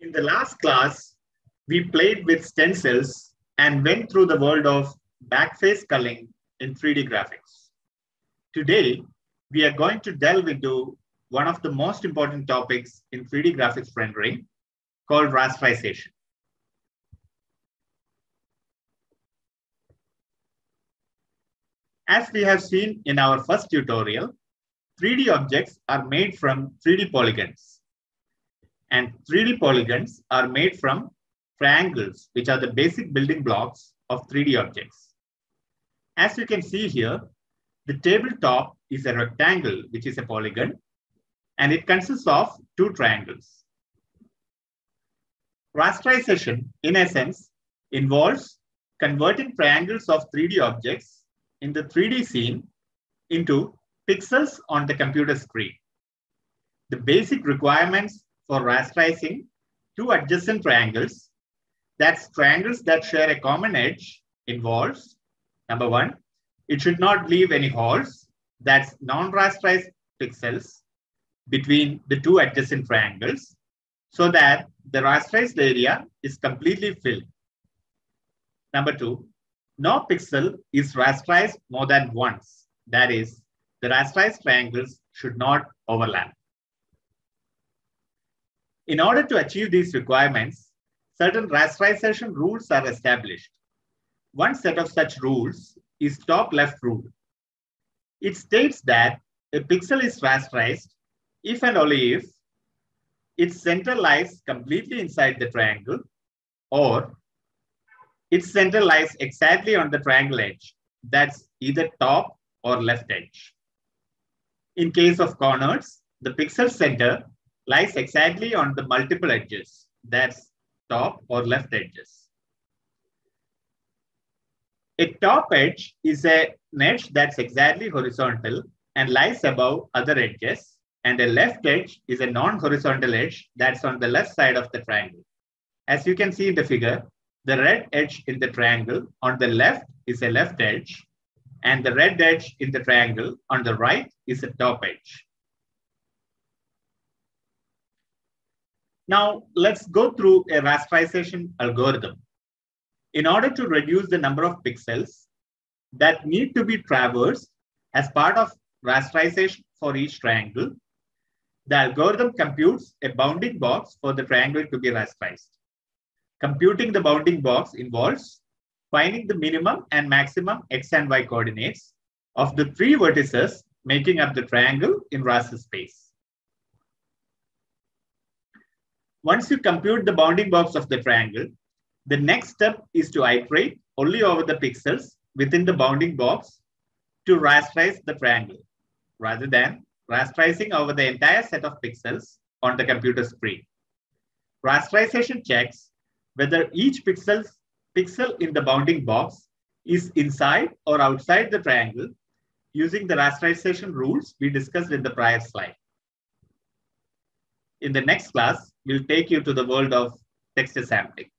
In the last class, we played with stencils and went through the world of backface culling in 3D graphics. Today, we are going to delve into one of the most important topics in 3D graphics rendering called rasterization. As we have seen in our first tutorial, 3D objects are made from 3D polygons. And 3D polygons are made from triangles, which are the basic building blocks of 3D objects. As you can see here, the tabletop is a rectangle, which is a polygon, and it consists of two triangles. Rasterization, in essence, involves converting triangles of 3D objects in the 3D scene into pixels on the computer screen. The basic requirements for rasterizing two adjacent triangles, that's triangles that share a common edge, involves number one, it should not leave any holes, that's non-rasterized pixels between the two adjacent triangles, so that the rasterized area is completely filled. Number two, no pixel is rasterized more than once. That is, the rasterized triangles should not overlap. In order to achieve these requirements, certain rasterization rules are established. One set of such rules is top left rule. It states that a pixel is rasterized if and only if its center lies completely inside the triangle or its center lies exactly on the triangle edge. That's either top or left edge. In case of corners, the pixel center lies exactly on the multiple edges. That's top or left edges. A top edge is a, edge that's exactly horizontal and lies above other edges. And a left edge is a non-horizontal edge that's on the left side of the triangle. As you can see in the figure, the red edge in the triangle on the left is a left edge, and the red edge in the triangle on the right is a top edge. Now, let's go through a rasterization algorithm. In order to reduce the number of pixels that need to be traversed as part of rasterization for each triangle, the algorithm computes a bounding box for the triangle to be rasterized. Computing the bounding box involves finding the minimum and maximum x and y coordinates of the three vertices making up the triangle in raster space. Once you compute the bounding box of the triangle, the next step is to iterate only over the pixels within the bounding box to rasterize the triangle, rather than rasterizing over the entire set of pixels on the computer screen. Rasterization checks whether each pixel, pixel in the bounding box is inside or outside the triangle using the rasterization rules we discussed in the prior slide. In the next class, we'll take you to the world of texture sampling.